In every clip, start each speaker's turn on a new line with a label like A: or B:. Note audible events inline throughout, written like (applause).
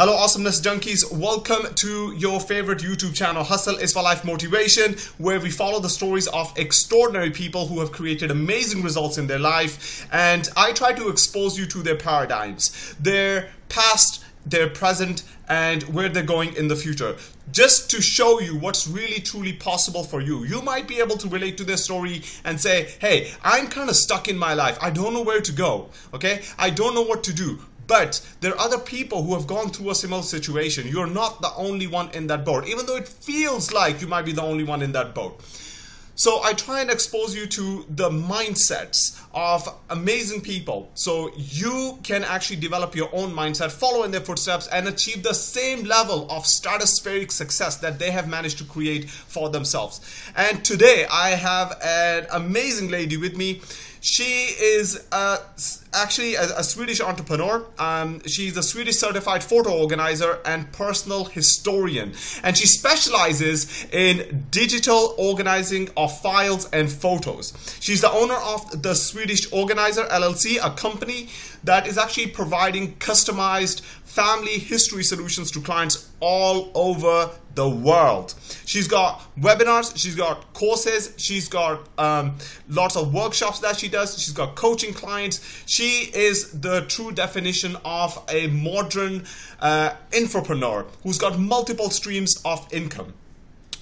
A: Hello, awesomeness junkies. Welcome to your favorite YouTube channel, Hustle is for Life Motivation, where we follow the stories of extraordinary people who have created amazing results in their life. And I try to expose you to their paradigms, their past, their present, and where they're going in the future. Just to show you what's really truly possible for you. You might be able to relate to their story and say, hey, I'm kind of stuck in my life. I don't know where to go. Okay? I don't know what to do. But there are other people who have gone through a similar situation. You're not the only one in that boat, even though it feels like you might be the only one in that boat. So I try and expose you to the mindsets of amazing people so you can actually develop your own mindset, follow in their footsteps, and achieve the same level of stratospheric success that they have managed to create for themselves. And today I have an amazing lady with me. She is uh, actually a, a, Swedish entrepreneur. Um, she's a Swedish certified photo organizer and personal historian. And she specializes in digital organizing of files and photos. She's the owner of the Swedish Organizer LLC, a company that is actually providing customized family history solutions to clients all over the world. She's got webinars, she's got courses, she's got um, lots of workshops that she does, she's got coaching clients. She is the true definition of a modern uh, who's got multiple streams of income.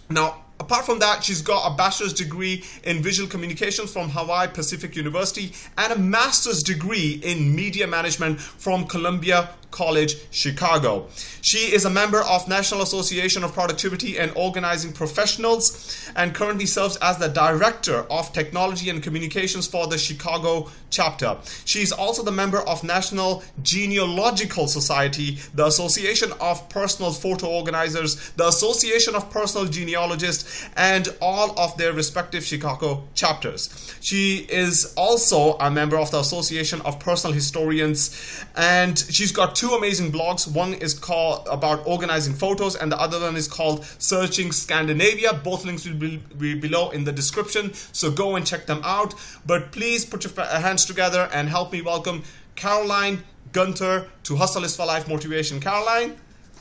A: Now, Apart from that, she's got a bachelor's degree in visual communications from Hawaii Pacific University and a master's degree in media management from Columbia College, Chicago. She is a member of National Association of Productivity and Organizing Professionals and currently serves as the Director of Technology and Communications for the Chicago chapter. She is also the member of National Genealogical Society, the Association of Personal Photo Organizers, the Association of Personal Genealogists, and all of their respective Chicago chapters. She is also a member of the Association of Personal Historians, and she's got two amazing blogs. One is called about organizing photos, and the other one is called Searching Scandinavia. Both links will be below in the description, so go and check them out. But please put your hands together and help me welcome Caroline Guntur to Hustle is for Life Motivation. Caroline,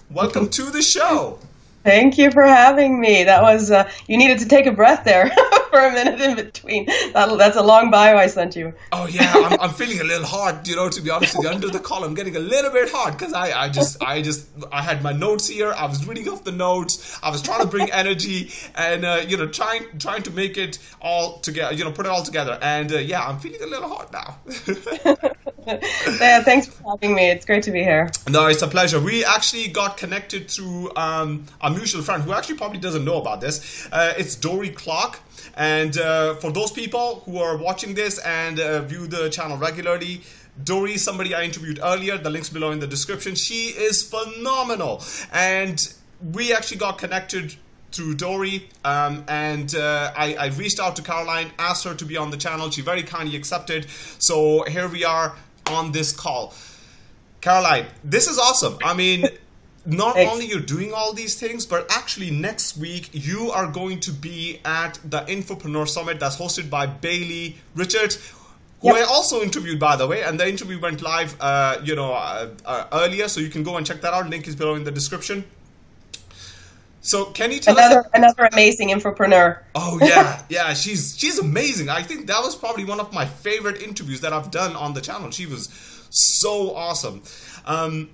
A: welcome to the show.
B: Thank you for having me. That was uh, you needed to take a breath there (laughs) (laughs) for a minute in between. That, that's a long bio I sent you.
A: Oh yeah, I'm, I'm, feeling a little hot, You know, to be honest with you, under the I'm getting a little bit hot because I, I just I just I had my notes here. I was reading off the notes. I was trying to bring (laughs) energy and uh, you know trying trying to make it all together. You know, put it all together. And uh, yeah, I'm feeling a little hot now. (laughs)
B: yeah, thanks for having me. It's great to be here.
A: No, it's a pleasure. We actually got connected through um, a mutual friend who actually probably doesn't know about this. Uh, it's Dorie Clark. And uh, for those people who are watching this and uh, view the channel regularly, Dorie somebody I interviewed earlier. The link's below in the description. She is phenomenal. And we actually got connected through Dorie, um, and uh, I, I, reached out to Caroline, asked her to be on the channel. She very kindly accepted. So here we are on this call. Caroline, this is awesome. I mean, not Thanks. only you're doing all these things, but actually next week you are going to be at the Infopreneur Summit that's hosted by Bailey Richert, who yep. I also interviewed, by the way, and the interview went live, uh, you know, uh, uh, earlier, so you can go and check that out. Link is below in the description. So can you tell
B: another,
A: us
B: another amazing infopreneur?
A: Oh yeah, (laughs) yeah, she's she's amazing. I think that was probably one of my favorite interviews that I've done on the channel. She was so awesome. Um,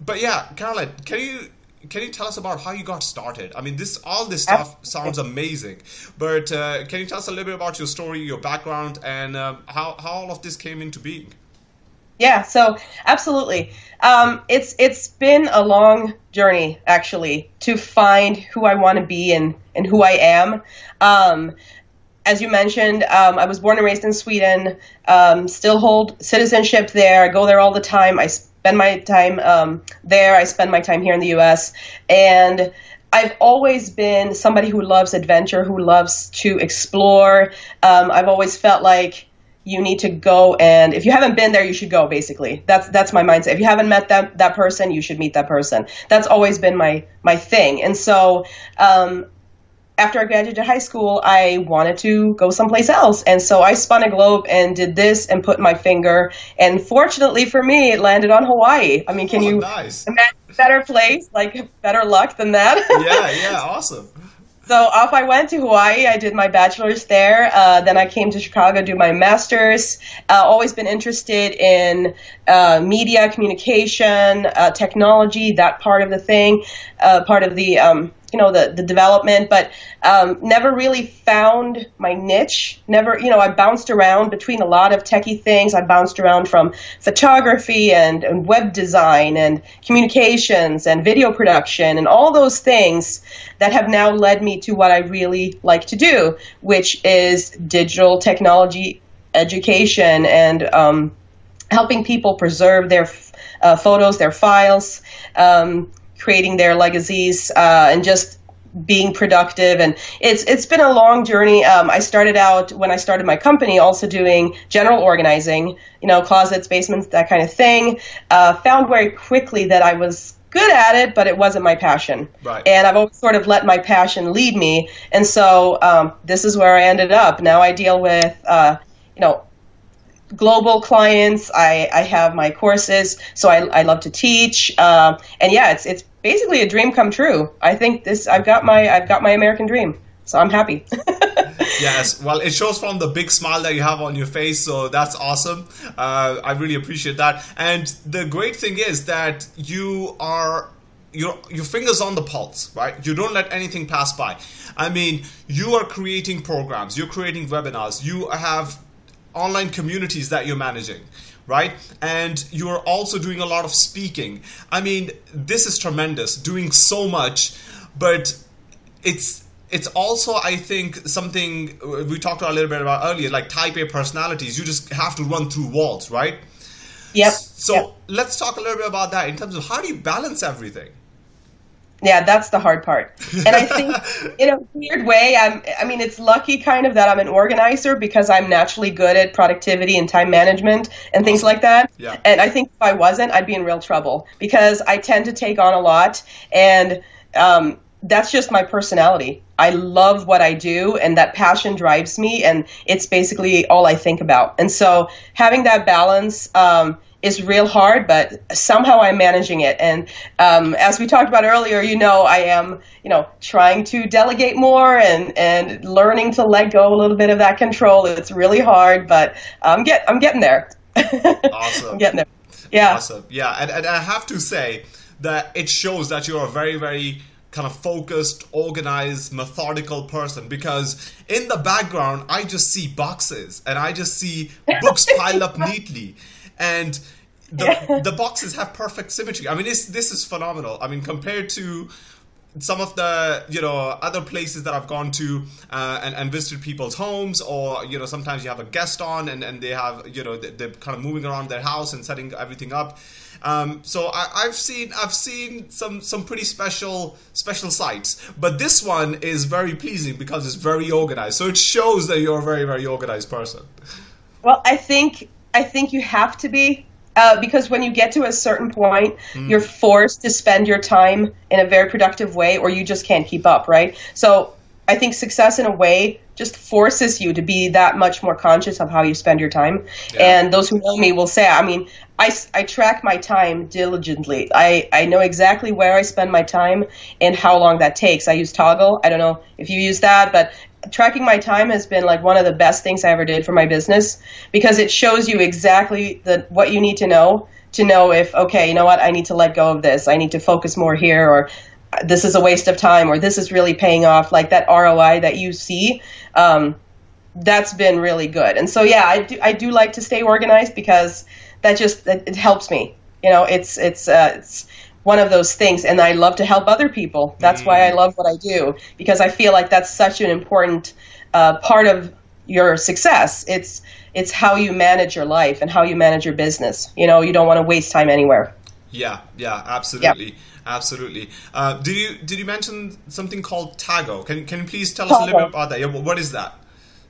A: but yeah, Caroline, can you can you tell us about how you got started? I mean, this all this stuff sounds amazing, but uh, can you tell us a little bit about your story, your background, and um, how how all of this came into being?
B: Yeah, so absolutely. Um, it's it's been a long journey actually to find who I want to be and and who I am. Um, as you mentioned, um, I was born and raised in Sweden. Um, still hold citizenship there. I go there all the time. I spend my time um, there. I spend my time here in the U.S. and I've always been somebody who loves adventure, who loves to explore. Um, I've always felt like you need to go and if you haven't been there you should go basically that's that's my mindset if you haven't met that that person you should meet that person that's always been my my thing and so um, after I graduated high school, I wanted to go someplace else. And so I spun a globe and did this and put my finger. And fortunately for me, it landed on Hawaii. I mean, can oh, you
A: nice.
B: imagine better place, like better luck than that.
A: yeah, (laughs) yeah, awesome.
B: So off I went to Hawaii. I did my bachelor's there. Uh, then I came to Chicago to do my master's. Uh, always been interested in uh, media, communication, uh, technology, that part of the thing, uh, part of the um, you know the the development, but um, never really found my niche. Never, you know, I bounced around between a lot of techie things. I bounced around from photography and, and web design and communications and video production and all those things that have now led me to what I really like to do, which is digital technology education and um, helping people preserve their uh, photos, their files. Um, creating their legacies uh, and just being productive. And it's it's been a long journey. Um, i started out when i started my company also doing general organizing you know closets basements that kind of thing. Uh, found very quickly that i was good at it but it wasn't my passion.
A: Right.
B: and i've always sort of let my passion lead me. And so um, this is where i ended up. Now i deal with uh, you know global clients. I, I have my courses, so I, I love to teach. Uh, and yeah, it's it's basically a dream come true. I think this I've got my I've got my American dream, so I'm happy. (laughs)
A: yes, well, it shows from the big smile that you have on your face, so that's awesome. Uh, I really appreciate that. And the great thing is that you are your your fingers on the pulse, right? You don't let anything pass by. I mean, you are creating programs, you're creating webinars, you have online communities that you're managing right? And you're also doing a lot of speaking. I mean, this is tremendous, doing so much, but it's it's also I think something we talked a little bit about earlier, like type A personalities. You just have to run through walls, right?
B: Yep.
A: So
B: yep.
A: let's talk a little bit about that in terms of how do you balance everything.
B: Yeah, that's the hard part. And I think (laughs) in a weird way, I'm I mean it's lucky kind of that I'm an organizer because I'm naturally good at productivity and time management and things like that.
A: Yeah.
B: And I think if I wasn't, I'd be in real trouble because I tend to take on a lot and um, that's just my personality. I love what I do, and that passion drives me, and it's basically all I think about. And so, having that balance um, is real hard, but somehow I'm managing it. And um, as we talked about earlier, you know, I am, you know, trying to delegate more and and learning to let go a little bit of that control. It's really hard, but I'm get I'm getting there.
A: Awesome. (laughs)
B: I'm getting there. Yeah.
A: Awesome. Yeah, and, and I have to say that it shows that you're a very very kind of focused, organized, methodical person because in the background I just see boxes and I just see books (laughs) piled up neatly and the yeah. (laughs) the boxes have perfect symmetry. I mean, this this is phenomenal. I mean, compared to some of the you know other places that I've gone to uh, and, and visited people's homes, or you know sometimes you have a guest on and, and they have you know they're kind of moving around their house and setting everything up. Um, so I, have seen I've seen some some pretty special special sites, but this one is very pleasing because it's very organized. So it shows that you're a very very organized person.
B: Well, I think I think you have to be uh, because when you get to a certain point, mm. you're forced to spend your time in a very productive way, or you just can't keep up, right? So I think success, in a way, just forces you to be that much more conscious of how you spend your time. Yeah. And those who know me will say, I mean, I, I track my time diligently. I, I know exactly where I spend my time and how long that takes. I use Toggl. I don't know if you use that, but tracking my time has been like one of the best things I ever did for my business because it shows you exactly the what you need to know to know if okay, you know what, I need to let go of this. I need to focus more here or this is a waste of time or this is really paying off like that ROI that you see um, that's been really good. And so yeah, I do I do like to stay organized because that just it helps me. You know, it's it's uh, it's one of those things and i love to help other people. That's mm. why i mm. love what i do because i feel like that's such an important uh, part of your success. It's it's how you manage your life and how you manage your business. You know you don't want to waste time anywhere.
A: Yeah yeah absolutely absolutely. Uh, did you did you mention something called Toggl? Can, can you please tell us a little bit about that? Yeah, what is that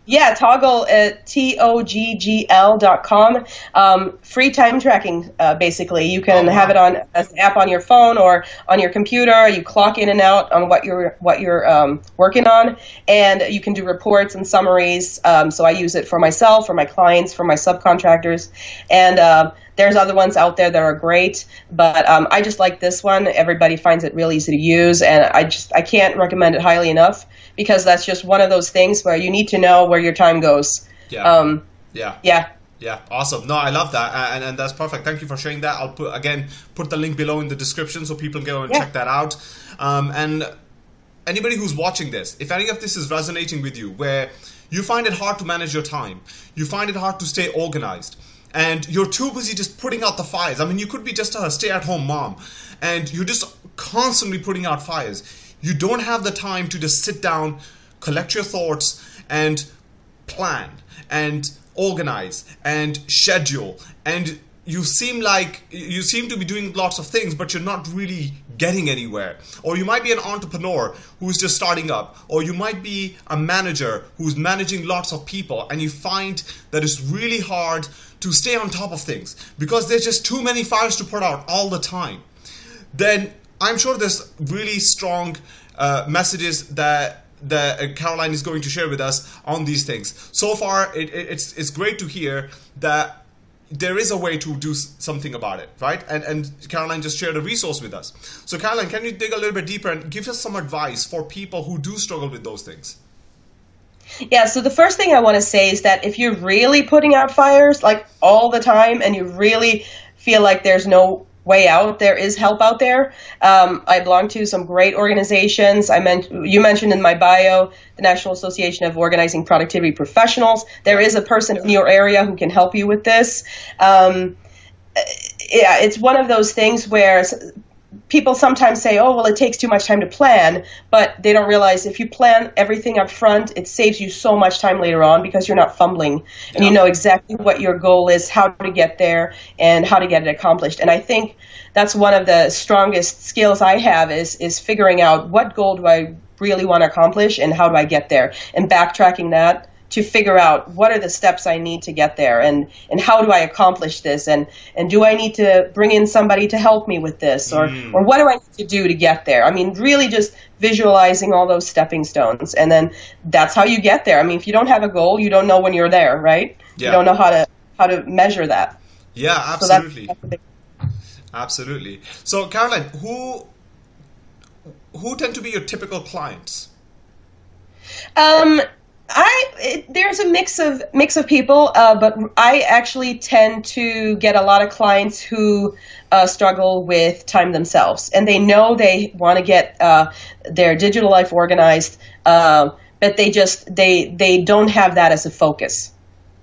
B: yeah, Toggl at T-O-G-G-L dot com. Um, free time tracking, uh, basically. You can oh, wow. have it on as an app on your phone or on your computer. You clock in and out on what you're what you're um, working on, and you can do reports and summaries. Um, so I use it for myself, for my clients, for my subcontractors, and uh, there's other ones out there that are great, but um, I just like this one. Everybody finds it real easy to use, and I just I can't recommend it highly enough because that's just one of those things where you need to know where your time goes.
A: Yeah.
B: Um,
A: yeah.
B: yeah.
A: Yeah, awesome. No, I love that, and, and that's perfect. Thank you for sharing that. I'll put again put the link below in the description so people can go and
B: Yeah.
A: check that out. Um, and anybody who's watching this, if any of this is resonating with you, where you find it hard to manage your time, you find it hard to stay organized, and you're too busy just putting out the fires. I mean, you could be just a stay-at-home mom, and you're just constantly putting out fires. You don't have the time to just sit down, collect your thoughts, and plan and organize and schedule. And you seem like you seem to be doing lots of things but you're not really getting anywhere. Or you might be an entrepreneur who's just starting up. Or you might be a manager who's managing lots of people and you find that it's really hard to stay on top of things because there's just too many fires to put out all the time. Then I'm sure there's really strong uh, messages that that uh, Caroline is going to share with us on these things. So far, it, it, it's it's great to hear that there is a way to do something about it, right? And and Caroline just shared a resource with us. So Caroline, can you dig a little bit deeper and give us some advice for people who do struggle with those things?
B: Yeah, so the first thing I want to say is that if you're really putting out fires like all the time and you really feel like there's no way out, there is help out there. Um, I belong to some great organizations. I meant you mentioned in my bio the National Association of Organizing Productivity Professionals. There is a person in your area who can help you with this. Um, yeah, it's one of those things where people sometimes say, "Oh, well, it takes too much time to plan," but they don't realize if you plan everything up front, it saves you so much time later on because you're not fumbling. And you know exactly what your goal is, how to get there, and how to get it accomplished. And I think that's one of the strongest skills I have is is figuring out what goal do I really want to accomplish and how do I get there, and backtracking that to figure out what are the steps I need to get there and, and how do I accomplish this and, and do I need to bring in somebody to help me with this or, or what do I need to do to get there? I mean, really just visualizing all those stepping stones and then that's how you get there. I mean, if you don't have a goal, you don't know when you're there, right?
A: Yeah.
B: You don't know how to how to measure that.
A: Yeah,
B: So that's-
A: absolutely.
B: that's
A: Absolutely. So, Caroline, who who tend to be your typical clients?
B: Um, I it, there's a mix of mix of people, uh, but I actually tend to get a lot of clients who uh, struggle with time themselves, and they know they want to get uh, their digital life organized, uh, but they just they they don't have that as a focus.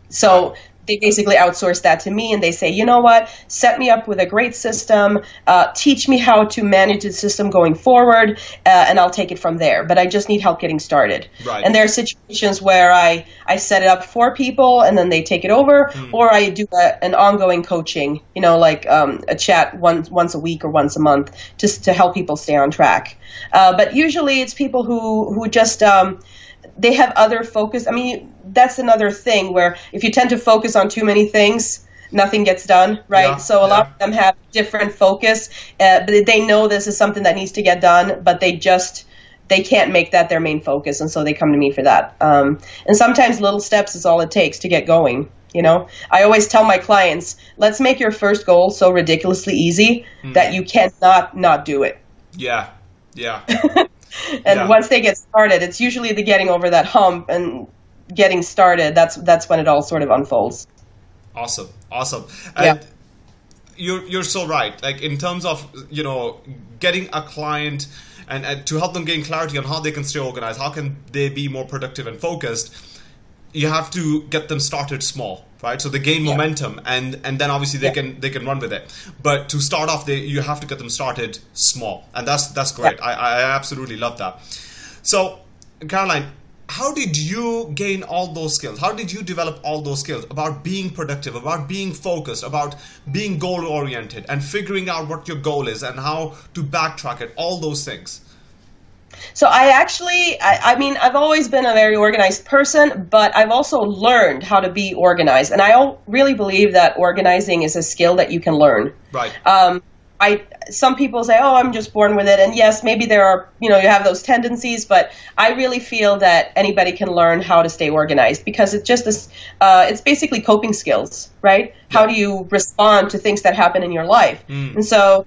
B: So they basically outsource that to me and they say, you know what, set me up with a great system, uh, teach me how to manage the system going forward, uh, and I'll take it from there. But I just need help getting started.
A: Right.
B: And there are situations where I, I set it up for people and then they take it over, or I do a, an ongoing coaching, you know, like um, a chat once, once a week or once a month just to help people stay on track. Uh, but usually it's people who, who just. Um, they have other focus. I mean, that's another thing where if you tend to focus on too many things, nothing gets done, right?
A: Yeah,
B: so a lot of them have different focus, uh, but they know this is something that needs to get done, but they just they can't make that their main focus, and so they come to me for that. Um, and sometimes little steps is all it takes to get going. You know, I always tell my clients, let's make your first goal so ridiculously easy
A: Hmm.
B: that you cannot not do it.
A: Yeah, yeah, (laughs) (laughs)
B: And
A: Yeah.
B: once they get started, it's usually the getting over that hump and getting started. That's that's when it all sort of unfolds.
A: awesome, awesome.
B: Yeah.
A: And you're you're so right. Like in terms of you know getting a client and, and to help them gain clarity on how they can stay organized, how can they be more productive and focused. You have to get them started small, right? So they gain momentum, and and then obviously they
B: Yeah.
A: can they can run with it. But to start off, they you have to get them started small, and that's that's great. I I absolutely love that. So, Caroline, how did you gain all those skills? How did you develop all those skills about being productive, about being focused, about being goal oriented, and figuring out what your goal is and how to backtrack it? All those things.
B: So I actually, I, I mean, I've always been a very organized person, but I've also learned how to be organized, and I really believe that organizing is a skill that you can learn.
A: Right.
B: Um, I some people say, "Oh, I'm just born with it," and yes, maybe there are you know you have those tendencies, but I really feel that anybody can learn how to stay organized because it's just this. Uh, it's basically coping skills, right? How do you respond to things that happen in your life? And so,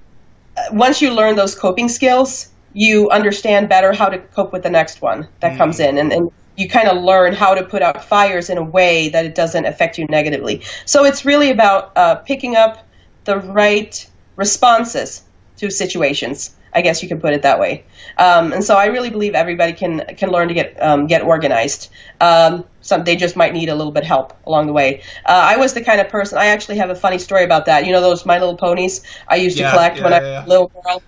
B: uh, once you learn those coping skills, you understand better how to cope with the next one that comes in, and, and you kind of learn how to put out fires in a way that it doesn't affect you negatively. So it's really about uh, picking up the right responses to situations. I guess you could put it that way. Um, and so I really believe everybody can can learn to get um, get organized. Um, some they just might need a little bit help along the way. Uh, I was the kind of person. I actually have a funny story about that. You know those My Little Ponies I used
A: Yeah,
B: to collect
A: yeah,
B: when I was
A: yeah.
B: a little girl.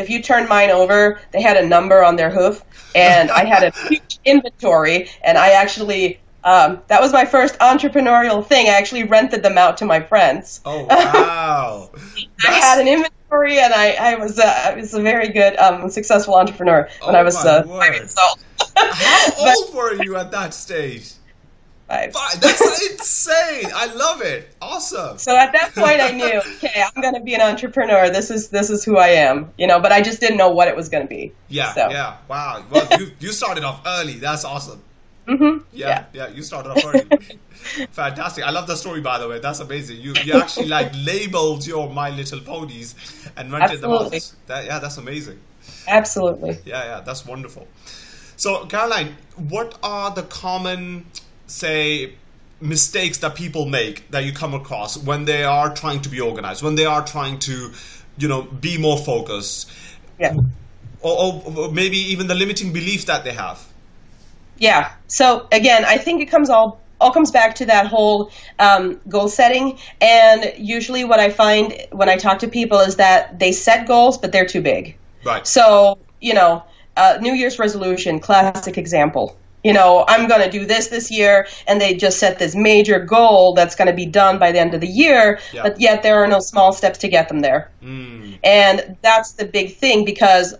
B: If you turned mine over, they had a number on their hoof, and I had a (laughs) huge inventory, and I actually. Um, that was my first entrepreneurial thing. I actually rented them out to my friends.
A: Oh (laughs) wow!
B: I had an inventory, and I, I was uh, I was a very good, um, successful entrepreneur when
A: Oh
B: I was uh, five years old. (laughs)
A: How
B: But-
A: old were you at that stage?
B: Five.
A: Five. That's (laughs) insane. I love it. Awesome.
B: So at that point, I knew, (laughs) okay, I'm going to be an entrepreneur. This is this is who I am, you know. But I just didn't know what it was going to be.
A: Yeah,
B: So.
A: yeah. Wow. Well, you (laughs) you started off early. That's awesome.
B: Mm-hmm.
A: Yeah, yeah. You started off early. Fantastic. I love the story, by the way. That's amazing. You you actually like labeled your My Little Ponies and rented them
B: Absolutely.
A: out. That, yeah, that's amazing.
B: Absolutely.
A: Yeah, yeah, that's wonderful. So, Caroline, what are the common, say, mistakes that people make that you come across when they are trying to be organized, when they are trying to, you know, be more focused,
B: Yeah.
A: or, or maybe even the limiting belief that they have?
B: Yeah. So again, I think it comes all all comes back to that whole um, goal setting. And usually, what I find when I talk to people is that they set goals, but they're too big.
A: Right.
B: So you know, uh, New Year's resolution, classic example. You know, I'm going to do this this year, and they just set this major goal that's going to be done by the end of the year,
A: Yeah.
B: but yet there are no small steps to get them there.
A: Mm,
B: And that's the big thing because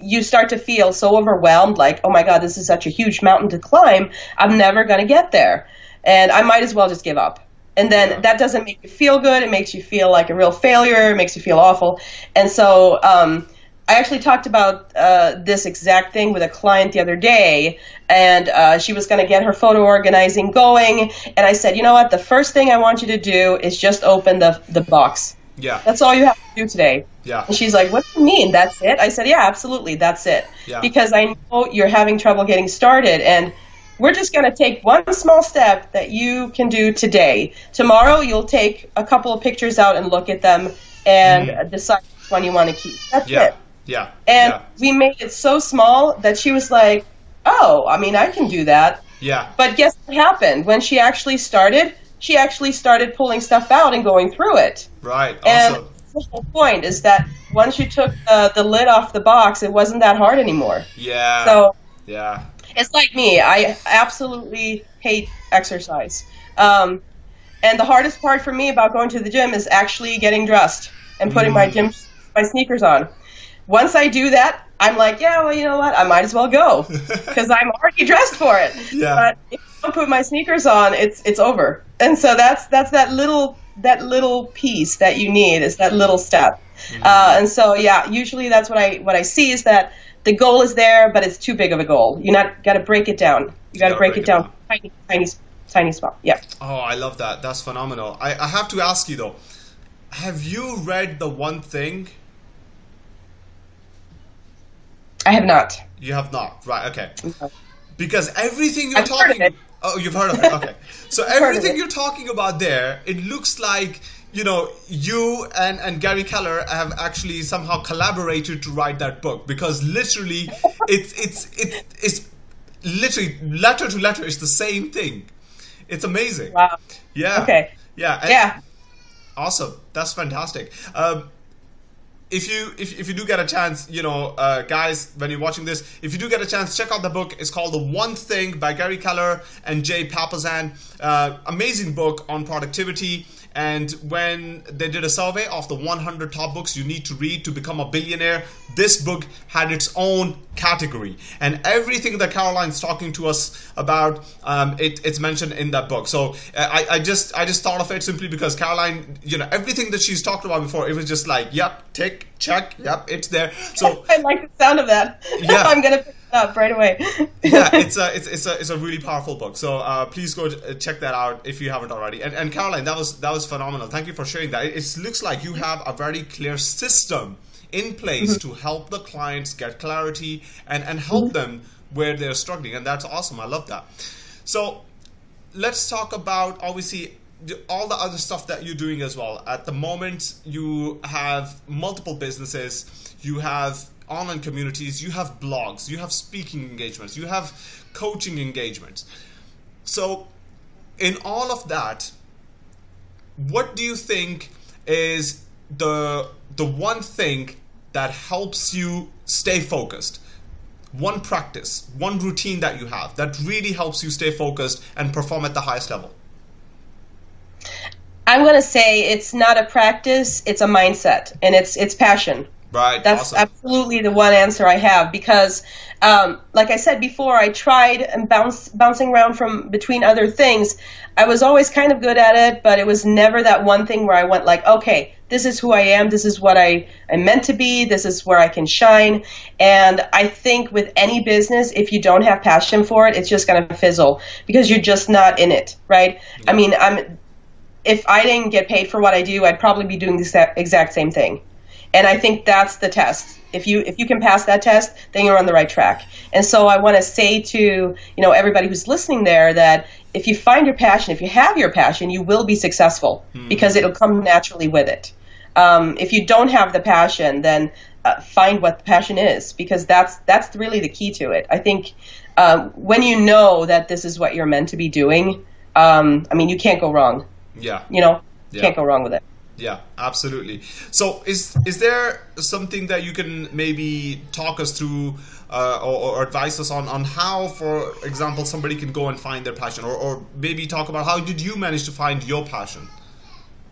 B: you start to feel so overwhelmed like, oh my God, this is such a huge mountain to climb. I'm never going to get there. And I might as well just give up. And then
A: Yeah.
B: that doesn't make you feel good. It makes you feel like a real failure. It makes you feel awful. And so um, I actually talked about uh, this exact thing with a client the other day. And uh, she was going to get her photo organizing going. And I said, you know what? The first thing I want you to do is just open the, the box.
A: yeah.
B: That's all you have to do today.
A: Yeah.
B: And she's like, What do you mean? That's it? I said, Yeah, absolutely. That's it.
A: Yeah.
B: Because I know you're having trouble getting started. And we're just going to take one small step that you can do today. Tomorrow, you'll take a couple of pictures out and look at them and
A: Mhm.
B: decide which one you want to keep. That's
A: Yeah.
B: it.
A: Yeah.
B: And
A: yeah.
B: we made it so small that she was like, Oh, I mean, I can do that.
A: Yeah.
B: But guess what happened? When she actually started, she actually started pulling stuff out and going through it.
A: Right.
B: And
A: Awesome.
B: the whole point is that once you took the, the lid off the box, it wasn't that hard anymore.
A: Yeah.
B: So
A: yeah.
B: it's like me. I absolutely hate exercise. Um, and the hardest part for me about going to the gym is actually getting dressed and putting my
A: Mm.
B: gym my sneakers on. Once I do that, I'm like, yeah, well, you know what? I might as well go (laughs) because I'm already dressed for it.
A: Yeah.
B: But if I don't put my sneakers on, it's it's over. And so that's that's that little that little piece that you need is that little step.
A: Mm-hmm.
B: Uh, and so yeah, usually that's what I what I see is that the goal is there, but it's too big of a goal. You not got to break it down. You got to break,
A: break
B: it down,
A: down.
B: tiny, tiny, tiny spot. Yeah.
A: Oh, I love that. That's phenomenal. I, I have to ask you though, have you read the one thing?
B: I have not.
A: You have not, right? Okay. Because everything you're
B: I've
A: talking, oh, you've heard of it. Okay. (laughs) So everything you're talking about there, it looks like you know you and and Gary Keller have actually somehow collaborated to write that book because literally, (laughs) it's it's it's it's literally letter to letter. It's the same thing. It's amazing.
B: Wow.
A: Yeah.
B: Okay.
A: Yeah. and-
B: Yeah.
A: Awesome. That's fantastic. Um, if you if, if you do get a chance, you know, uh, guys, when you're watching this, if you do get a chance, check out the book. It's called The One Thing by Gary Keller and Jay Papasan. Uh, amazing book on productivity. And when they did a survey of the 100 top books you need to read to become a billionaire, this book had its own category. And everything that Caroline's talking to us about, um, it, it's mentioned in that book. So uh, I, I just I just thought of it simply because Caroline, you know, everything that she's talked about before, it was just like, yep, tick, check, yep, it's there. So (laughs)
B: I like the sound of that. (laughs)
A: Yeah.
B: I'm gonna pick it up right away. (laughs)
A: yeah, it's a it's, it's a it's a really powerful book. So uh, please go uh, check that out if you haven't already. And, and Caroline, that was that was phenomenal. Thank you for sharing that. It, it looks like you have a very clear system in place to help the clients get clarity and and help them where they're struggling, and that's awesome. I love that. So let's talk about obviously all the other stuff that you're doing as well. At the moment, you have multiple businesses, you have online communities, you have blogs, you have speaking engagements, you have coaching engagements. So, in all of that, what do you think is the the one thing that helps you stay focused? One practice, one routine that you have that really helps you stay focused and perform at the highest level.
B: I'm gonna say it's not a practice; it's a mindset, and it's it's passion.
A: Right.
B: That's
A: awesome.
B: absolutely the one answer I have because, um, like I said before, I tried and bounce, bouncing around from between other things. I was always kind of good at it, but it was never that one thing where I went like, okay, this is who I am, this is what I am meant to be, this is where I can shine. And I think with any business, if you don't have passion for it, it's just going to fizzle because you're just not in it, right? I mean, I'm if I didn't get paid for what I do, I'd probably be doing the exact, exact same thing. And I think that's the test. If you if you can pass that test, then you're on the right track. And so I want to say to you know everybody who's listening there that if you find your passion, if you have your passion, you will be successful because it'll come naturally with it. Um, if you don't have the passion, then uh, find what the passion is because that's that's really the key to it. I think um, when you know that this is what you're meant to be doing, um, I mean you can't go wrong
A: yeah.
B: you know
A: Yeah.
B: can't go wrong with it
A: Yeah, absolutely. So, is is there something that you can maybe talk us through uh, or, or advise us on on how, for example, somebody can go and find their passion, or, or maybe talk about how did you manage to find your passion?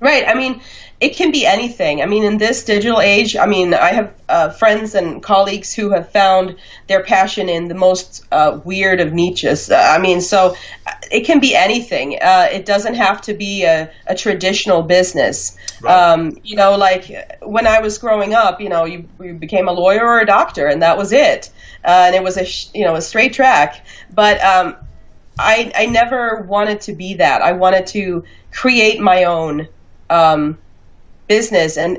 B: Right. I mean it can be anything. I mean in this digital age i mean i have uh, friends and colleagues who have found their passion in the most uh, weird of niches. Uh, i mean so uh, it can be anything. Uh, it doesn't have to be a, a traditional business.
A: Right.
B: um, you know like when i was growing up you know you, you became a lawyer or a doctor and that was it. Uh, and it was a sh- you know a straight track. But um, I, I never wanted to be that. I wanted to create my own um, business, and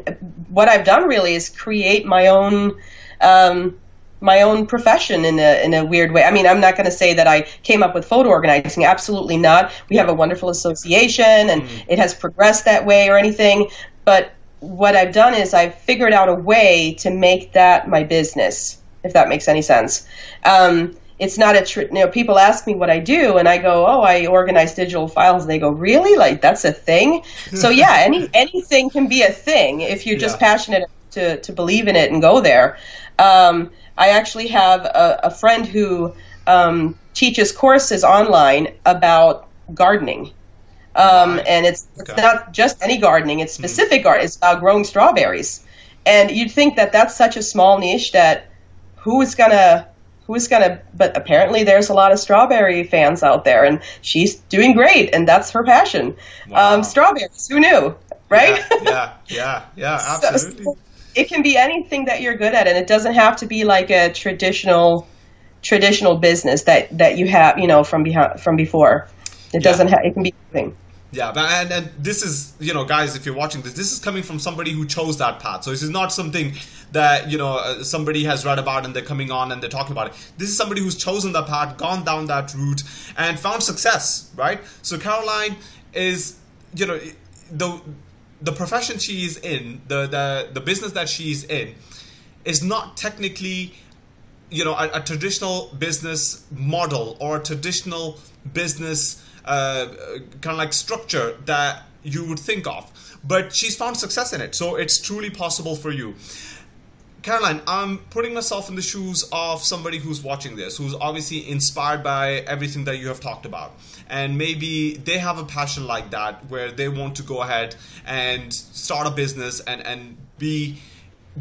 B: what I've done really is create my own um, my own profession in a in a weird way. I mean, I'm not going to say that I came up with photo organizing. Absolutely not. We have a wonderful association, and it has progressed that way or anything. But what I've done is I've figured out a way to make that my business, if that makes any sense. Um, it's not a tr- you know people ask me what I do and I go oh I organize digital files and they go really? Like that's a thing? So (laughs) yeah any anything can be a thing if you're just
A: Yeah.
B: passionate to to believe in it and go there. Um, I actually have a, a friend who um, teaches courses online about gardening. Um, and it's,
A: Okay.
B: it's not just any gardening it's specific gardening it's about growing strawberries. And you'd think that that's such a small niche that who is gonna who's gonna but apparently there's a lot of strawberry fans out there and she's doing great and that's her passion.
A: Wow.
B: um, strawberries who knew right?
A: Yeah, yeah, yeah, (laughs) yeah absolutely.
B: so it can be anything that you're good at and it doesn't have to be like a traditional traditional business that that you have you know from behind from before. It doesn't have it can be anything
A: Yeah, and, and this is you know, guys, if you're watching this, this is coming from somebody who chose that path. So this is not something that you know uh, somebody has read about and they're coming on and they're talking about it. This is somebody who's chosen that path, gone down that route, and found success. Right. So Caroline is you know the the profession she is in, the the the business that she's in, is not technically you know a, a traditional business model or a traditional business uh, kind of like structure that you would think of but she's found success in it so it's truly possible for you Caroline, I'm putting myself in the shoes of somebody who's watching this, who's obviously inspired by everything that you have talked about. And maybe they have a passion like that where they want to go ahead and start a business and, and be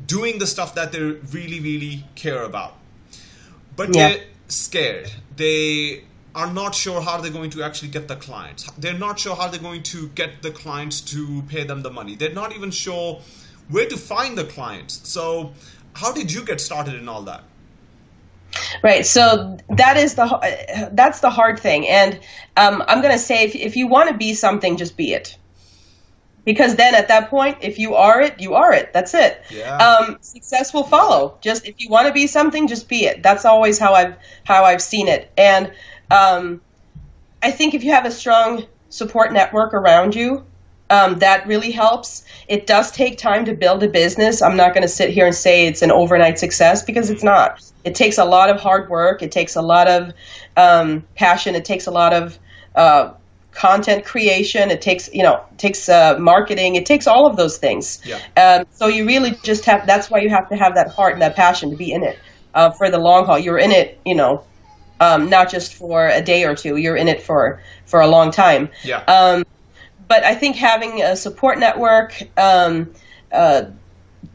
A: doing the stuff that they really, really care about. But yeah. they're scared. They are not sure how they're going to actually get the clients. They're not sure how they're going to get the clients to pay them the money. They're not even sure where to find the clients. So, how did you get started in all that?
B: Right. So that is the that's the hard thing, and um, I'm going to say if if you want to be something, just be it. Because then at that point, if you are it, you are it. That's it. Yeah. Um, success will follow. Just if you want to be something, just be it. That's always how I've how I've seen it. And um, I think if you have a strong support network around you, um, that really helps. It does take time to build a business. I'm not going to sit here and say it's an overnight success because it's not. It takes a lot of hard work. It takes a lot of um, passion. It takes a lot of uh, content creation. It takes you know takes uh, marketing. It takes all of those things. Yeah. Um, so you really just have. That's why you have to have that heart and that passion to be in it uh, for the long haul. You're in it, you know, um, not just for a day or two. You're in it for for a long time.
A: Yeah. Um,
B: but I think having a support network, um, uh,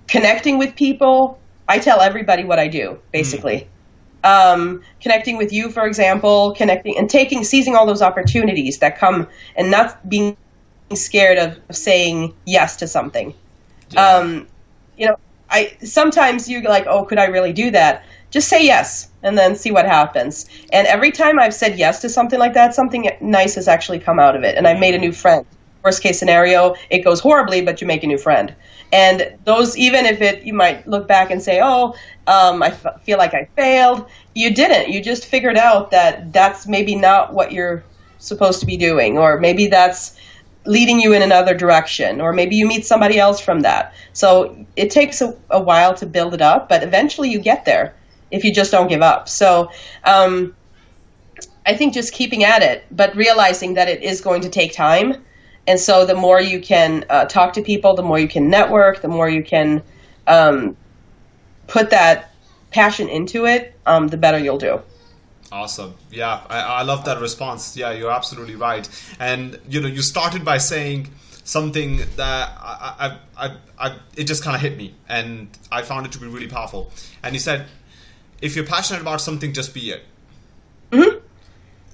B: connecting with people, I tell everybody what I do, basically. Mm. Um, connecting with you, for example, connecting and taking, seizing all those opportunities that come and not being scared of, saying yes to something. Yeah. Um, you know, I sometimes you're like, oh, could I really do that? Just say yes and then see what happens. And every time I've said yes to something like that, something nice has actually come out of it, and I've made a new friend worst case scenario, it goes horribly, but you make a new friend. And those, even if it, you might look back and say, oh, um, I f- feel like I failed. You didn't. You just figured out that that's maybe not what you're supposed to be doing, or maybe that's leading you in another direction, or maybe you meet somebody else from that. So it takes a, a while to build it up, but eventually you get there if you just don't give up. So, um, I think just keeping at it, but realizing that it is going to take time and so the more you can uh, talk to people, the more you can network, the more you can um, put that passion into it, um, the better you'll do.
A: Awesome. Yeah, I, I love that response. Yeah, you're absolutely right. And you know, you started by saying something that I, I, I, I it just kind of hit me, and I found it to be really powerful. And you said, if you're passionate about something, just be it. Mm-hmm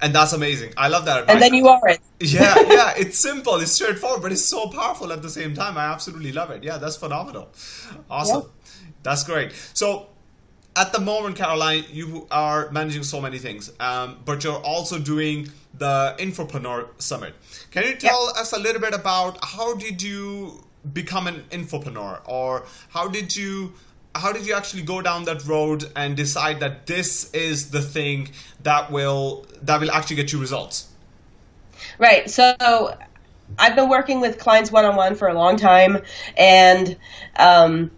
A: and that's amazing. I love that.
B: Advice. And then you are it. (laughs)
A: yeah, (laughs) yeah. It's simple. It's straightforward, but it's so powerful at the same time. I absolutely love it. Yeah, that's phenomenal. Awesome. That's great. So, at the moment, Caroline, you are managing so many things, um, but you're also doing the Infopreneur Summit. Can you tell us a little bit about how did you become an infopreneur, or how did you how did you actually go down that road and decide that this is the thing that will that will actually get you results?
B: Right so i've been working with clients one-on-one for a long time and um,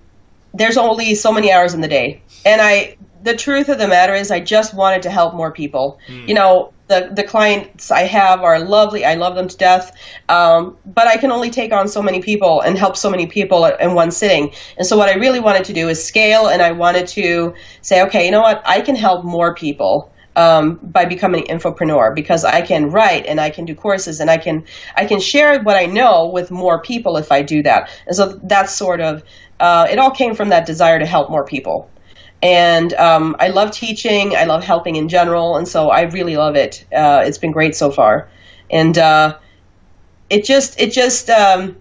B: there's only so many hours in the day. And i the truth of the matter is i just wanted to help more people. Mm. you know the, the clients I have are lovely. I love them to death. Um, but I can only take on so many people and help so many people in one sitting. And so what I really wanted to do is scale and I wanted to say, okay, you know what? I can help more people. Um, by becoming an infopreneur because I can write and I can do courses and I can I can share what I know with more people if I do that. And so that's sort of uh, it all came from that desire to help more people and um, I love teaching. I love helping in general, and so I really love it. Uh, it's been great so far, and uh, it just it just um,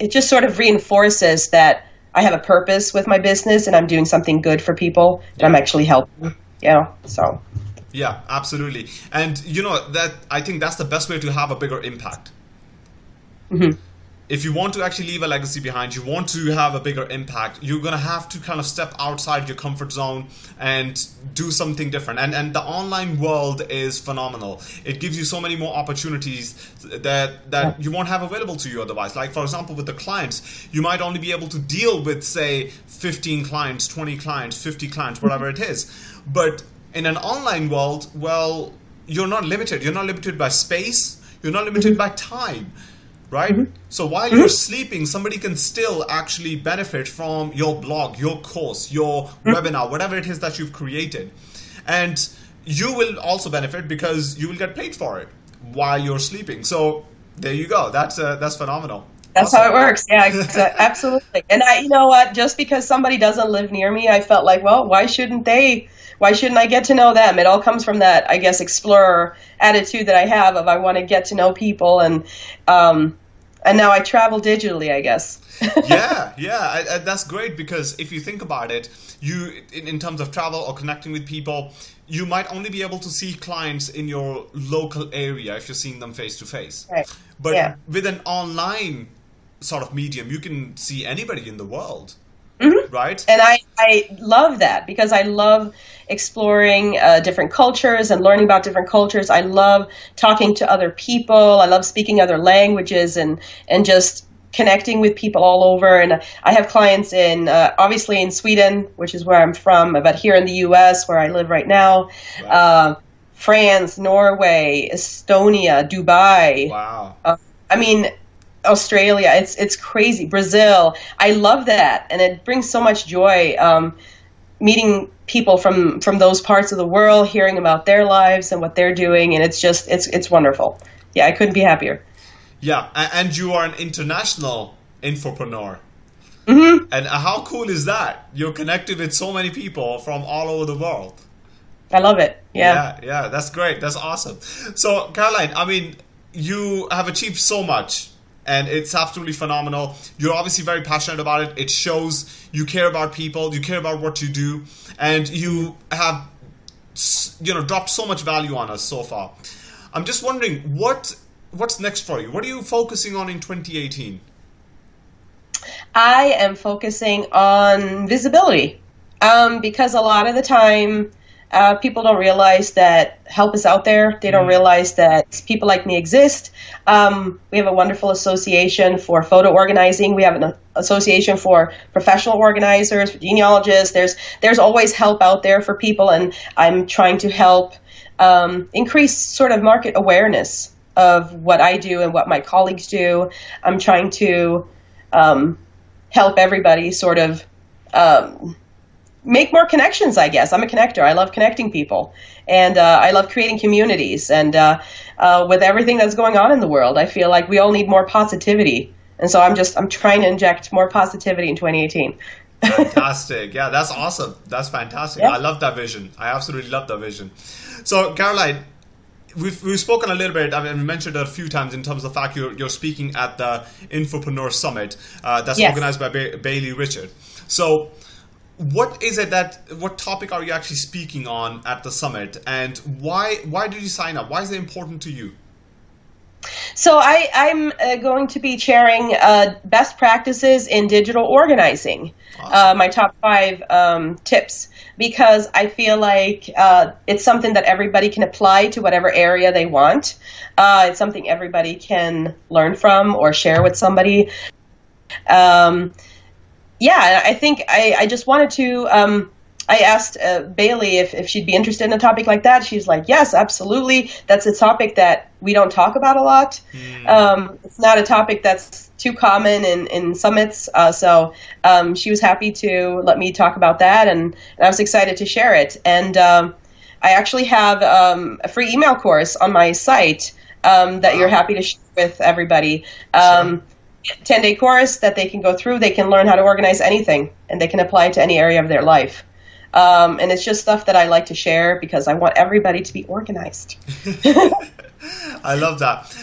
B: it just sort of reinforces that I have a purpose with my business, and I'm doing something good for people, and I'm actually helping. You know, so.
A: Yeah, absolutely, and you know that I think that's the best way to have a bigger impact. Mm-hmm if you want to actually leave a legacy behind, you want to have a bigger impact, you're gonna have to kind of step outside your comfort zone and do something different. And and the online world is phenomenal. It gives you so many more opportunities that that you won't have available to you otherwise. Like for example, with the clients, you might only be able to deal with say 15 clients, 20 clients, 50 clients, whatever it is. But in an online world, well, you're not limited. You're not limited by space. You're not limited mm-hmm. by time right? Mm-hmm. So while mm-hmm. you're sleeping, somebody can still actually benefit from your blog, your course, your mm-hmm. webinar, whatever it is that you've created. And you will also benefit because you will get paid for it while you're sleeping. So there you go. That's uh, that's phenomenal.
B: That's awesome. how it works. Yeah, (laughs) absolutely. And I, you know what? Just because somebody doesn't live near me, I felt like, well, why shouldn't they? Why shouldn't I get to know them? It all comes from that, I guess, explorer attitude that I have of I want to get to know people, and um, and now I travel digitally, I guess. (laughs)
A: yeah, yeah, I, I, that's great because if you think about it, you in, in terms of travel or connecting with people, you might only be able to see clients in your local area if you're seeing them face to face. But yeah. with an online sort of medium, you can see anybody in the world. Mm-hmm. Right.
B: And I, I love that because I love exploring uh, different cultures and learning about different cultures. I love talking to other people. I love speaking other languages and, and just connecting with people all over. And I have clients in, uh, obviously in Sweden, which is where I'm from, but here in the US, where I live right now. Wow. Uh, France, Norway, Estonia, Dubai.
A: Wow. Uh,
B: I mean, Australia. It's it's crazy. Brazil. I love that, and it brings so much joy. Um, meeting people from from those parts of the world, hearing about their lives and what they're doing, and it's just it's it's wonderful. Yeah, I couldn't be happier.
A: Yeah, and you are an international infopreneur.
B: Mm-hmm.
A: And how cool is that? You're connected with so many people from all over the world.
B: I love it. Yeah.
A: Yeah, yeah, that's great. That's awesome. So, Caroline, I mean, you have achieved so much and it's absolutely phenomenal. You're obviously very passionate about it. It shows you care about people, you care about what you do, and you have you know dropped so much value on us so far. I'm just wondering what what's next for you? What are you focusing on in 2018?
B: I am focusing on visibility um, because a lot of the time uh, people don't realize that help is out there. They don't mm. realize that people like me exist. Um, we have a wonderful association for photo organizing. We have an association for professional organizers, for genealogists. There's there's always help out there for people, and I'm trying to help um, increase sort of market awareness of what I do and what my colleagues do. I'm trying to um, help everybody sort of um, make more connections, I guess. I'm a connector. I love connecting people. And uh, I love creating communities. And uh, uh, with everything that's going on in the world, I feel like we all need more positivity. And so I'm just, I'm trying to inject more positivity in 2018. (laughs)
A: fantastic. Yeah, that's awesome. That's fantastic. Yeah. I love that vision. I absolutely love that vision. So, Caroline, we've, we've spoken a little bit, I mean, we mentioned it a few times in terms of the fact you're, you're speaking at the Infopreneur Summit uh, that's yes. organized by ba- Bailey Richert. So, what is it that what topic are you actually speaking on at the summit and why why did you sign up why is it important to you
B: so I, am uh, going to be sharing uh, best practices in digital organizing, awesome. uh, my top five um, tips, because I feel like uh, it's something that everybody can apply to whatever area they want. Uh, it's something everybody can learn from or share with somebody. Um, yeah, I think I, I just wanted to. Um, I asked uh, Bailey if, if she'd be interested in a topic like that. She's like, yes, absolutely. That's a topic that we don't talk about a lot. Mm. Um, it's not a topic that's too common in, in summits. Uh, so um, she was happy to let me talk about that, and, and I was excited to share it. And um, I actually have um, a free email course on my site um, that wow. you're happy to share with everybody. Sure um, 10 day course that they can go through. They can learn how to organize anything and they can apply it to any area of their life. Um, and it's just stuff that I like to share because I want everybody to be organized. (laughs) (laughs)
A: I love that.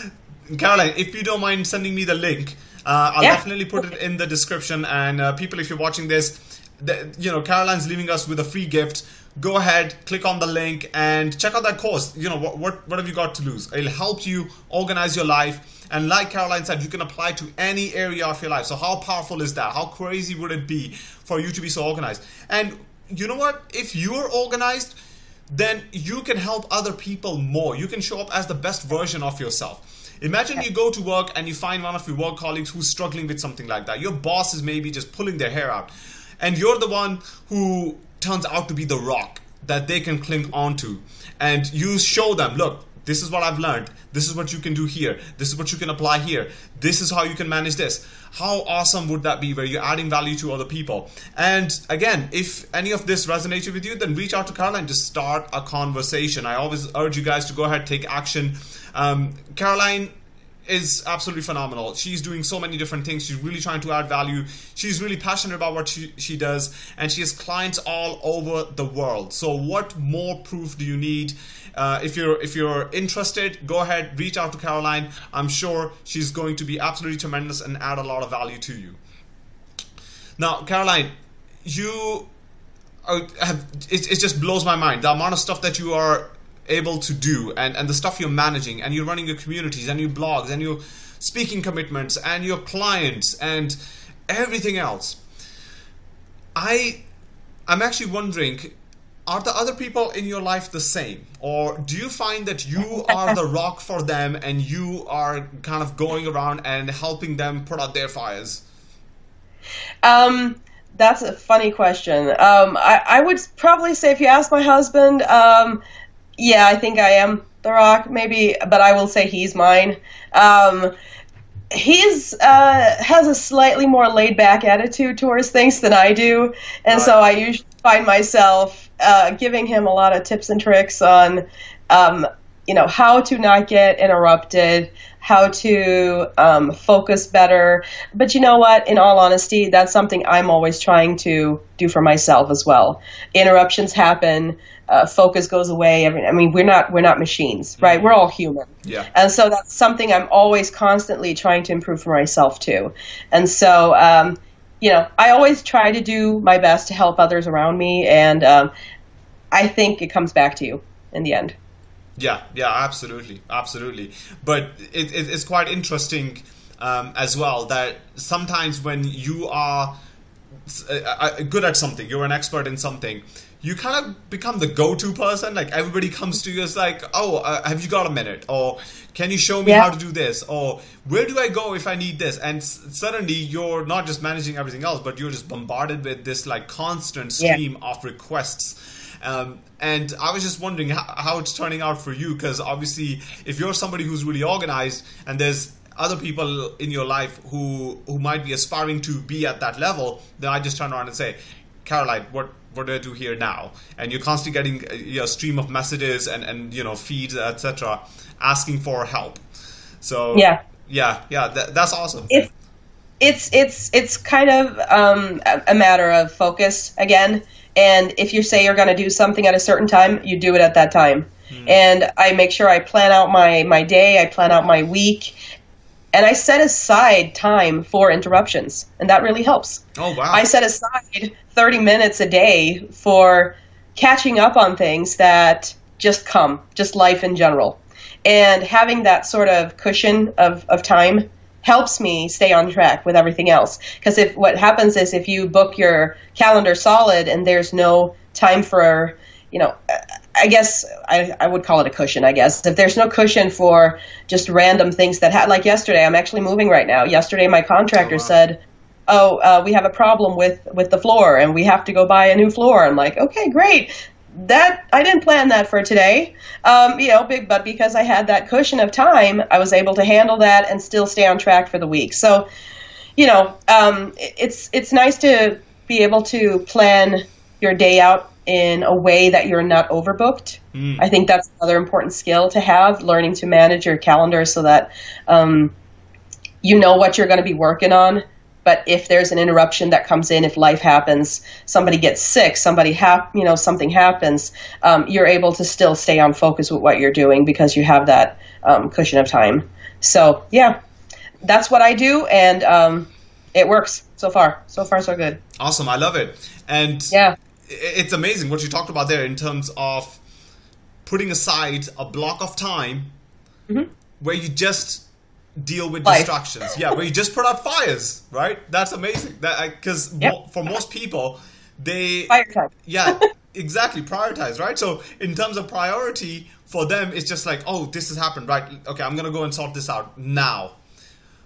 A: Caroline, if you don't mind sending me the link, uh, I'll yeah. definitely put it in the description. And uh, people, if you're watching this, the, you know, Caroline's leaving us with a free gift. Go ahead, click on the link, and check out that course. You know, what, what, what have you got to lose? It'll help you organize your life and like Caroline said, you can apply to any area of your life. So how powerful is that? How crazy would it be for you to be so organized? And you know what? If you're organized, then you can help other people more. You can show up as the best version of yourself. Imagine you go to work and you find one of your work colleagues who's struggling with something like that. Your boss is maybe just pulling their hair out. And you're the one who turns out to be the rock that they can cling onto. And you show them, look, this is what I've learned. This is what you can do here. This is what you can apply here. This is how you can manage this. How awesome would that be where you're adding value to other people? And again, if any of this resonated with you, then reach out to Caroline to start a conversation. I always urge you guys to go ahead, take action. Um, Caroline, is absolutely phenomenal. She's doing so many different things. She's really trying to add value. She's really passionate about what she, she does, and she has clients all over the world. So, what more proof do you need? Uh, if you're if you're interested, go ahead, reach out to Caroline. I'm sure she's going to be absolutely tremendous and add a lot of value to you. Now, Caroline, you uh, have it, it just blows my mind the amount of stuff that you are able to do and, and the stuff you're managing and you're running your communities and your blogs and your speaking commitments and your clients and everything else. I I'm actually wondering are the other people in your life the same? Or do you find that you are the (laughs) rock for them and you are kind of going around and helping them put out their fires?
B: Um that's a funny question. Um i, I would probably say if you ask my husband um yeah, I think I am The Rock, maybe, but I will say he's mine. Um, he's uh, has a slightly more laid back attitude towards things than I do, and right. so I usually find myself uh, giving him a lot of tips and tricks on, um, you know, how to not get interrupted, how to um, focus better. But you know what? In all honesty, that's something I'm always trying to do for myself as well. Interruptions happen uh, focus goes away. I mean, we're not we're not machines, right? We're all human.
A: Yeah.
B: And so that's something I'm always constantly trying to improve for myself too. And so, um, you know, I always try to do my best to help others around me, and um, I think it comes back to you in the end.
A: Yeah, yeah, absolutely, absolutely. But it, it, it's quite interesting um, as well that sometimes when you are uh, uh, good at something, you're an expert in something you kind of become the go-to person. Like everybody comes to you as like, oh, uh, have you got a minute? Or can you show me yeah. how to do this? Or where do I go if I need this? And s- suddenly you're not just managing everything else, but you're just bombarded with this like constant stream yeah. of requests. Um, and I was just wondering how, how it's turning out for you, because obviously, if you're somebody who's really organized and there's other people in your life who who might be aspiring to be at that level, then I just turn around and say, Caroline, what what do I do here now? And you're constantly getting a stream of messages and, and you know feeds etc. asking for help. So
B: yeah,
A: yeah, yeah, that, that's awesome.
B: It's it's it's it's kind of um, a matter of focus again. And if you say you're going to do something at a certain time, you do it at that time. Hmm. And I make sure I plan out my my day, I plan out my week, and I set aside time for interruptions, and that really helps.
A: Oh wow!
B: I set aside 30 minutes a day for catching up on things that just come, just life in general, and having that sort of cushion of of time helps me stay on track with everything else. Because if what happens is if you book your calendar solid and there's no time for you know I guess I, I would call it a cushion. I guess if there's no cushion for just random things that ha- like yesterday, I'm actually moving right now. Yesterday, my contractor oh, wow. said, "Oh, uh, we have a problem with with the floor, and we have to go buy a new floor." I'm like, "Okay, great." That I didn't plan that for today, um, you know, big, but because I had that cushion of time, I was able to handle that and still stay on track for the week. So, you know, um, it's it's nice to be able to plan your day out in a way that you're not overbooked. Mm. I think that's another important skill to have, learning to manage your calendar so that um, you know what you're going to be working on. But if there's an interruption that comes in, if life happens, somebody gets sick, somebody hap- you know something happens, um, you're able to still stay on focus with what you're doing because you have that um, cushion of time. So yeah, that's what I do, and um, it works so far. So far, so good.
A: Awesome, I love it. And
B: yeah,
A: it's amazing what you talked about there in terms of putting aside a block of time mm-hmm. where you just deal with Life. distractions. yeah, where you just put out fires, right? That's amazing. That because yep. mo- for most people, they yeah, exactly prioritize, right? So in terms of priority for them, it's just like, oh, this has happened, right? Okay, I'm gonna go and sort this out now.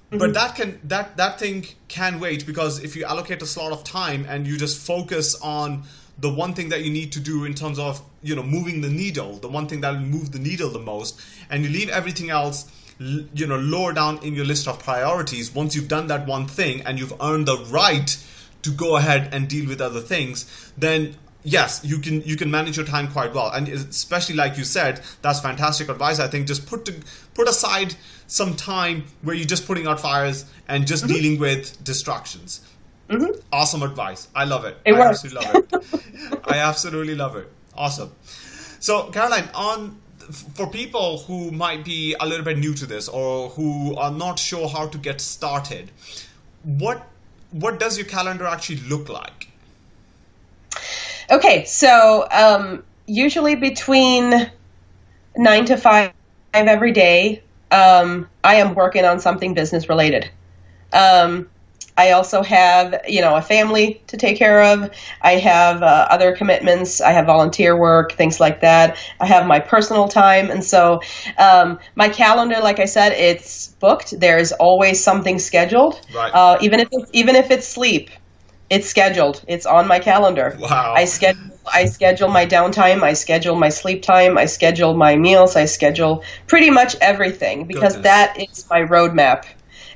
A: Mm-hmm. But that can that that thing can wait because if you allocate a slot of time and you just focus on the one thing that you need to do in terms of you know moving the needle, the one thing that will move the needle the most, and you leave everything else you know lower down in your list of priorities once you've done that one thing and you've earned the right to go ahead and deal with other things then yes you can you can manage your time quite well. And especially like you said that's fantastic advice. I think just put to, put aside some time where you're just putting out fires and just mm-hmm. dealing with distractions. Mm-hmm. awesome advice. I love it,
B: it
A: i
B: works.
A: absolutely love it. (laughs) I absolutely love it. Awesome. So caroline on for people who might be a little bit new to this or who are not sure how to get started what what does your calendar actually look like
B: Okay, so um, usually between nine to five every day, um, I am working on something business related. Um, I also have, you know, a family to take care of. I have uh, other commitments. I have volunteer work, things like that. I have my personal time, and so um, my calendar, like I said, it's booked. There is always something scheduled,
A: right. uh,
B: even if it's, even if it's sleep. It's scheduled. It's on my calendar.
A: Wow.
B: I schedule I schedule my downtime, I schedule my sleep time, I schedule my meals, I schedule pretty much everything because Goodness. that is my roadmap.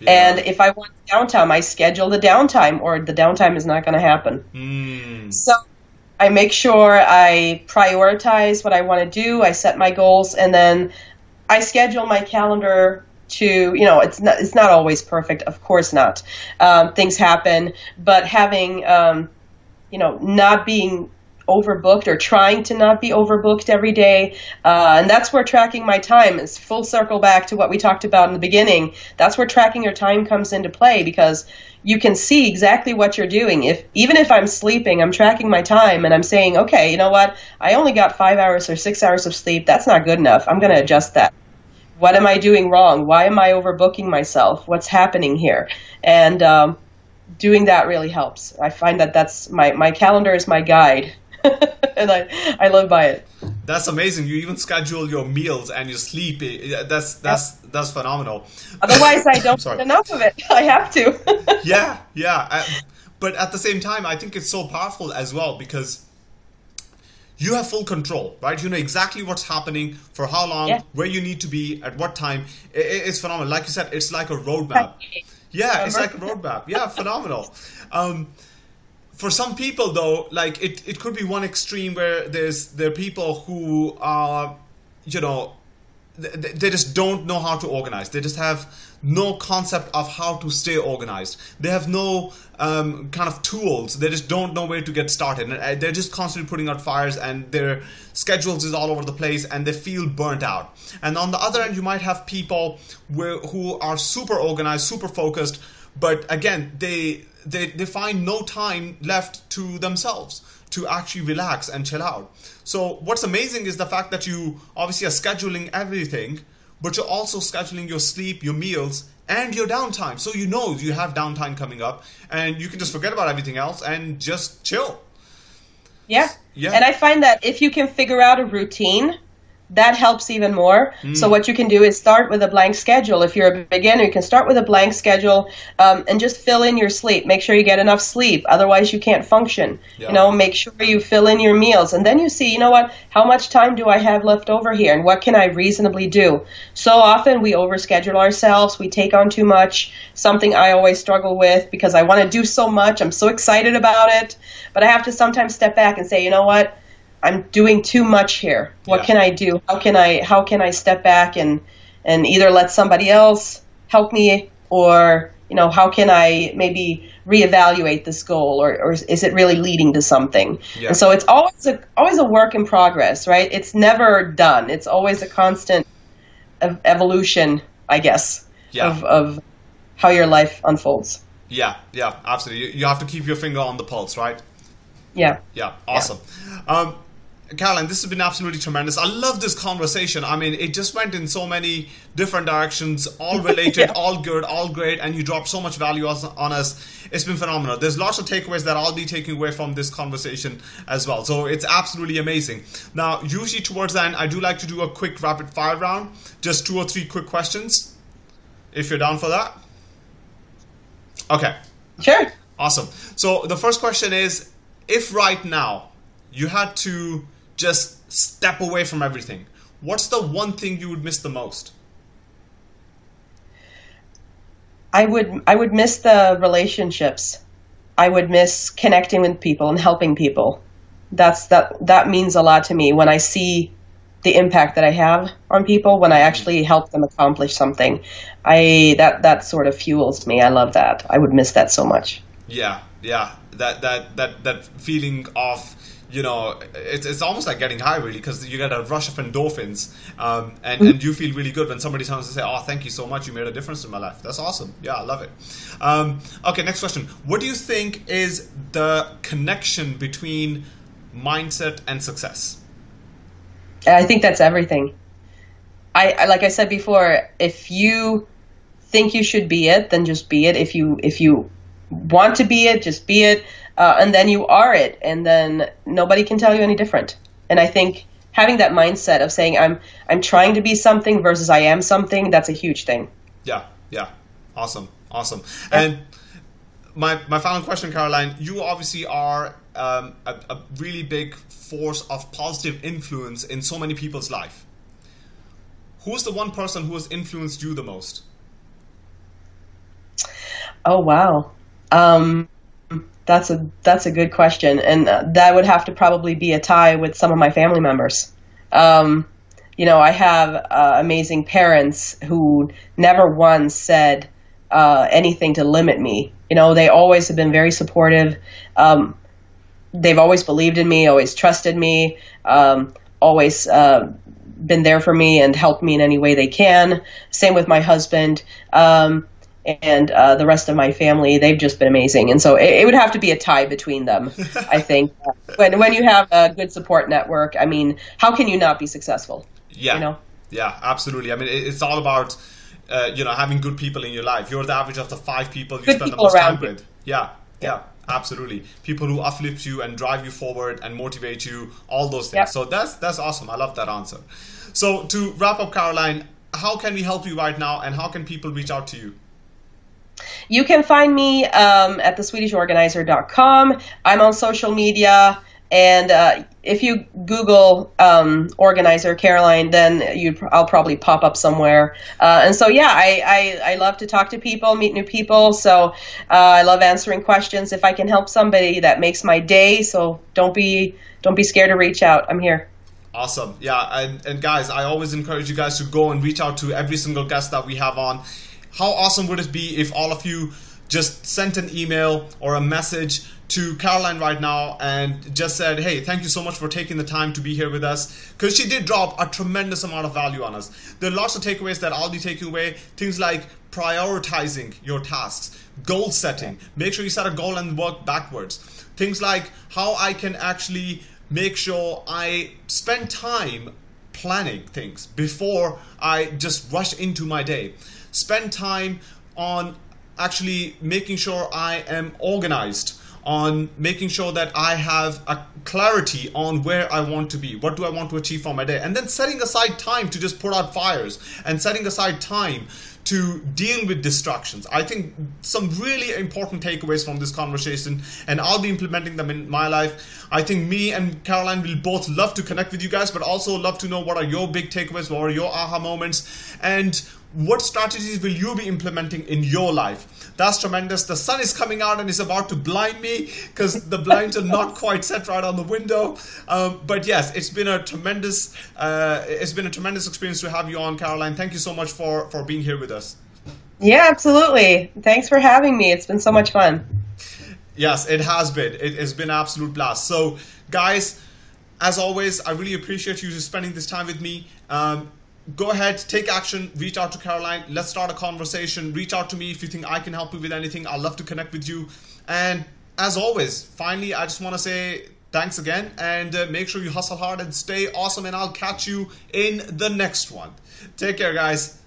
B: Yeah. And if I want downtime, I schedule the downtime or the downtime is not going to happen.
A: Mm.
B: So I make sure I prioritize what I want to do, I set my goals and then I schedule my calendar to you know it's not it's not always perfect of course not um, things happen but having um, you know not being overbooked or trying to not be overbooked every day uh, and that's where tracking my time is full circle back to what we talked about in the beginning that's where tracking your time comes into play because you can see exactly what you're doing if even if i'm sleeping i'm tracking my time and i'm saying okay you know what i only got five hours or six hours of sleep that's not good enough i'm going to adjust that what am I doing wrong? Why am I overbooking myself? What's happening here? And um, doing that really helps. I find that that's my, my calendar is my guide. (laughs) and I, I live by it.
A: That's amazing. You even schedule your meals and your sleep. That's that's yep. that's phenomenal.
B: Otherwise, I (coughs) don't get enough of it. (laughs) I have to. (laughs)
A: yeah, yeah. Uh, but at the same time, I think it's so powerful as well because you have full control, right? You know exactly what's happening, for how long, yeah. where you need to be, at what time. it's phenomenal. Like you said, it's like a roadmap. Yeah, it's like a roadmap. Yeah, phenomenal. Um, for some people, though, like it, it could be one extreme where there's there are people who are, you know, they just don't know how to organize. They just have no concept of how to stay organized. They have no um, kind of tools. They just don't know where to get started. And uh, they're just constantly putting out fires, and their schedules is all over the place, and they feel burnt out. And on the other end, you might have people where, who are super organized, super focused, but again, they they they find no time left to themselves to actually relax and chill out. So what's amazing is the fact that you obviously are scheduling everything, but you're also scheduling your sleep, your meals, and your downtime. So you know you have downtime coming up and you can just forget about everything else and just chill.
B: Yeah. Yeah. And I find that if you can figure out a routine that helps even more. Mm. So what you can do is start with a blank schedule. If you're a beginner, you can start with a blank schedule um, and just fill in your sleep. Make sure you get enough sleep, otherwise you can't function. Yeah. You know, make sure you fill in your meals, and then you see, you know what, how much time do I have left over here, and what can I reasonably do? So often we overschedule ourselves. We take on too much. Something I always struggle with because I want to do so much. I'm so excited about it, but I have to sometimes step back and say, you know what I'm doing too much here. What yeah. can I do? How can I how can I step back and and either let somebody else help me or you know how can I maybe reevaluate this goal or, or is it really leading to something? Yeah. And so it's always a always a work in progress, right? It's never done. It's always a constant evolution, I guess,
A: yeah.
B: of, of how your life unfolds.
A: Yeah, yeah, absolutely. You have to keep your finger on the pulse, right?
B: Yeah.
A: Yeah, awesome. Yeah. Um, Caroline, this has been absolutely tremendous. I love this conversation. I mean, it just went in so many different directions, all (laughs) related, yeah. all good, all great, and you dropped so much value on us. It's been phenomenal. There's lots of takeaways that I'll be taking away from this conversation as well. So it's absolutely amazing. Now, usually towards the end, I do like to do a quick rapid fire round, just two or three quick questions, if you're down for that. Okay.
B: Sure.
A: Awesome. So the first question is if right now you had to just step away from everything, what's the one thing you would miss the most?
B: I would I would miss the relationships. I would miss connecting with people and helping people. That's that that means a lot to me when I see the impact that I have on people when I actually help them accomplish something. I that that sort of fuels me. I love that. I would miss that so much.
A: Yeah, yeah. That that that that feeling of you know, it's, it's almost like getting high really because you get a rush of endorphins um, and, mm-hmm. and you feel really good when somebody comes and say, oh, thank you so much. You made a difference in my life. That's awesome. Yeah, I love it. Um, okay, next question. What do you think is the connection between mindset and success?
B: I think that's everything. I, like I said before, if you think you should be it, then just be it. If you if you want to be it, just be it uh, and then you are it, and then nobody can tell you any different. And I think having that mindset of saying I'm I'm trying to be something versus I am something, that's a huge thing.
A: Yeah, yeah, awesome, awesome. Yeah. And my my final question, Caroline, you obviously are um, a, a really big force of positive influence in so many people's life. Who's the one person who has influenced you the most?
B: Oh wow. Um, that's a that's a good question, and uh, that would have to probably be a tie with some of my family members. Um, you know, I have uh, amazing parents who never once said uh, anything to limit me. You know, they always have been very supportive. Um, they've always believed in me, always trusted me, um, always uh, been there for me and helped me in any way they can. Same with my husband. Um, and uh, the rest of my family, they've just been amazing. And so it, it would have to be a tie between them, I (laughs) think. when when you have a good support network, I mean, how can you not be successful?
A: Yeah. You know? Yeah, absolutely. I mean, it's all about uh, you know having good people in your life. You're the average of the five people you good spend people the most time you. with. Yeah, yeah. yeah. Absolutely, people who uplift you and drive you forward and motivate you, all those things. Yep. So that's that's awesome. I love that answer. So to wrap up, Caroline, how can we help you right now, and how can people reach out to you?
B: You can find me um, at theswedishorganizer.com. I'm on social media. And uh, if you Google um, organizer Caroline, then you I'll probably pop up somewhere. Uh, and so yeah, I, I, I love to talk to people, meet new people. So uh, I love answering questions. If I can help somebody, that makes my day. So don't be don't be scared to reach out. I'm here.
A: Awesome. Yeah, and, and guys, I always encourage you guys to go and reach out to every single guest that we have on how awesome would it be if all of you just sent an email or a message to Caroline right now and just said, hey, thank you so much for taking the time to be here with us. Because she did drop a tremendous amount of value on us. There are lots of takeaways that I'll be taking away. Things like prioritizing your tasks, goal setting, make sure you set a goal and work backwards. Things like how I can actually make sure I spend time planning things before I just rush into my day spend time on actually making sure I am organized on making sure that I have a clarity on where I want to be. What do I want to achieve for my day? And then setting aside time to just put out fires and setting aside time to deal with distractions. I think some really important takeaways from this conversation, and I'll be implementing them in my life. I think me and Caroline will both love to connect with you guys, but also love to know what are your big takeaways, what are your aha moments, and what strategies will you be implementing in your life? That's tremendous. The sun is coming out and is about to blind me because the blinds are not quite set right on the window. Um, but yes, it's been a tremendous, uh, it's been a tremendous experience to have you on, Caroline. Thank you so much for for being here with us.
B: Yeah, absolutely. Thanks for having me. It's been so much fun.
A: Yes, it has been. It has been absolute blast. So, guys, as always, I really appreciate you spending this time with me. Um, go ahead, take action, reach out to Caroline. Let's start a conversation. Reach out to me if you think I can help you with anything. I'd love to connect with you. And as always, finally, I just want to say thanks again and uh, make sure you hustle hard and stay awesome. And I'll catch you in the next one. Take care, guys.